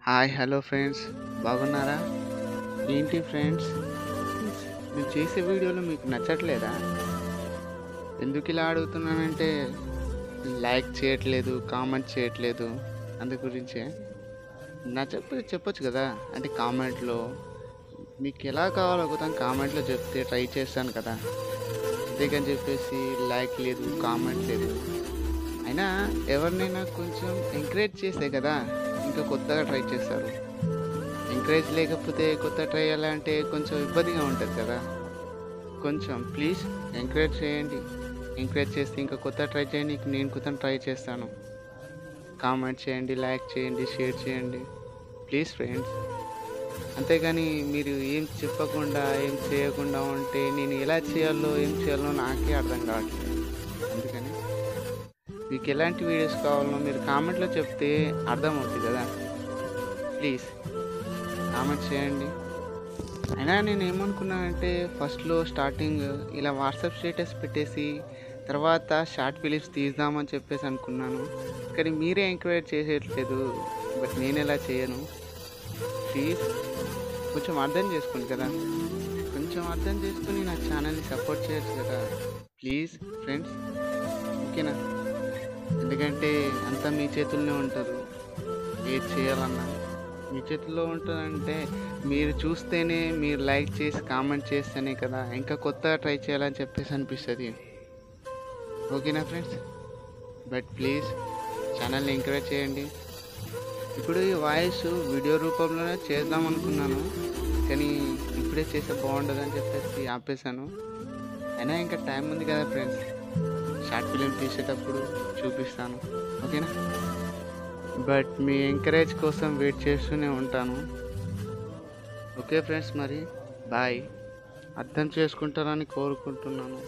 Hi hello friends. బాగున్నారా? ఏంటి friends? నేను చేసే వీడియోలు మీకు నచ్చట్లేదా? ఎందుకు ఇలా అడుగుతున్నానంటే లైక్ చేయట్లేదు కామెంట్ చేయట్లేదు అందు గురించే. నచ్చకపోతే చెప్పొచ్చు కదా? అంటే కామెంట్లో మీకు ఎలా కావాలో ఒకదాని కామెంట్లో చెప్తే ట్రై చేస్తాను కదా. అంతేకని చెప్పేసి లైక్ లేదు కామెంట్ లేదు. అయినా ఎవరినైనా కొంచెం ఎంకరేజ్ చేస్తే కదా ఇంకా కొత్తగా ట్రై చేస్తారు ఎంకరేజ్ లేకపోతే కొత్త ట్రై చేయాలంటే కొంచెం ఇబ్బందిగా ఉంటుంది కదా. కొంచెం ప్లీజ్ ఎంకరేజ్ చేయండి. ఎంకరేజ్ చేస్తే ఇంకా కొత్త ట్రై చేయండి నేను కొత్త ట్రై చేస్తాను. కామెంట్ చేయండి లైక్ చేయండి షేర్ చేయండి. ప్లీజ్ ఫ్రెండ్స్ అంతేగాని మీరు ఏం చెప్పకుండా ఏం చేయకుండా ఉంటే నేను ఎలా చేయాలో ఏం చేయాలో నాకే అర్థం కావట్లేదు. అందుకని మీకు ఎలాంటి వీడియోస్ కావాలో మీరు కామెంట్లో చెప్తే అర్థమవుతుంది కదా. ప్లీజ్ కామెంట్ చేయండి. అయినా నేను ఏమనుకున్నానంటే ఫస్ట్లో స్టార్టింగ్ ఇలా వాట్సాప్ స్టేటస్ పెట్టేసి తర్వాత షార్ట్ ఫిలిప్స్ తీద్దామని చెప్పేసి అనుకున్నాను. కానీ మీరే ఎంకరేజ్ చేసేయట్లేదు. బట్ నేను ఎలా చేయను? ప్లీజ్ కొంచెం అర్థం చేసుకోండి కదా. కొంచెం అర్థం చేసుకుని నా ఛానల్ని సపోర్ట్ చేయొచ్చు కదా. ప్లీజ్ ఫ్రెండ్స్ ఓకేనా? ఎందుకంటే అంతా మీ చేతుల్లోనే ఉంటారు ఏది చేయాలన్నా. మీ చేతుల్లో ఉంటుందంటే మీరు చూస్తేనే మీరు లైక్ చేసి కామెంట్ చేస్తేనే కదా ఇంకా కొత్తగా ట్రై చేయాలని చెప్పేసి అనిపిస్తుంది. ఓకేనా ఫ్రెండ్స్? బట్ ప్లీజ్ ఛానల్ని ఎంకరేజ్ చేయండి. ఇప్పుడు ఈ వాయిస్ వీడియో రూపంలోనే చేద్దాం అనుకున్నాను. కానీ ఇప్పుడే చేస్తే బాగుండదని చెప్పేసి ఆపేశాను. అయినా ఇంకా టైం ఉంది కదా ఫ్రెండ్స్. షార్ట్ ఫిలిం తీసేటప్పుడు చూపిస్తాను ఓకేనా? బట్ మీ ఎంకరేజ్ కోసం వెయిట్ చేస్తూనే ఉంటాను. ఓకే ఫ్రెండ్స్ మరి బాయ్. అర్థం చేసుకుంటారని కోరుకుంటున్నాను.